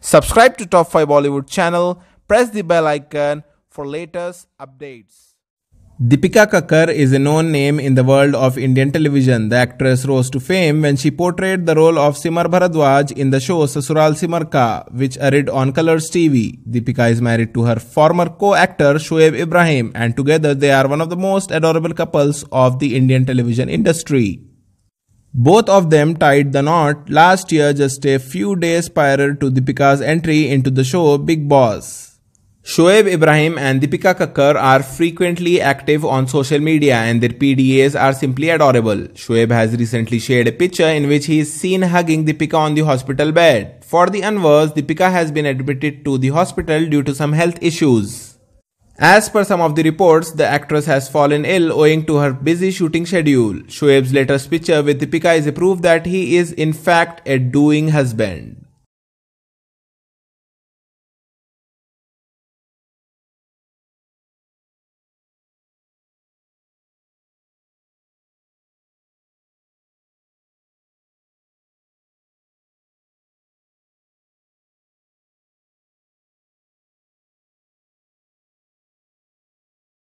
Subscribe to Top 5 Bollywood channel, press the bell icon for latest updates. Dipika Kakar is a known name in the world of Indian television. The actress rose to fame when she portrayed the role of Simar Bharadwaj in the show Sasural Simar Ka, which aired on Colors TV. Dipika is married to her former co-actor Shoaib Ibrahim and together they are one of the most adorable couples of the Indian television industry. Both of them tied the knot last year just a few days prior to Dipika's entry into the show Bigg Boss. Shoaib Ibrahim and Dipika Kakar are frequently active on social media and their PDAs are simply adorable. Shoaib has recently shared a picture in which he is seen hugging Dipika on the hospital bed. For the unversed, Dipika has been admitted to the hospital due to some health issues. As per some of the reports, the actress has fallen ill owing to her busy shooting schedule. Shoaib's latest picture with Dipika is a proof that he is in fact a doing husband.